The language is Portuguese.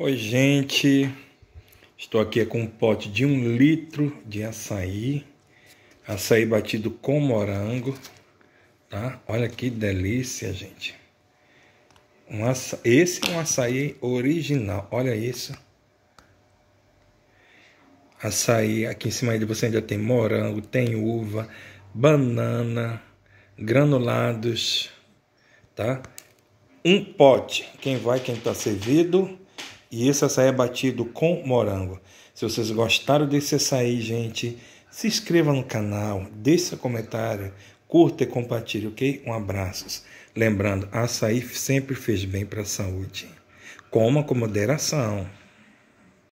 Oi, gente. Estou aqui com um pote de um litro de açaí. Açaí batido com morango, tá? Olha que delícia, gente. Um aça... Esse é um açaí original. Olha isso. Açaí. Aqui em cima de você ainda tem morango, tem uva, banana, granulados, tá? Um pote. Quem vai, quem está servido e esse açaí é batido com morango. Se vocês gostaram desse açaí, gente, se inscreva no canal, deixe seu comentário, curta e compartilhe, ok? Um abraço. Lembrando, açaí sempre fez bem para a saúde. Coma com moderação.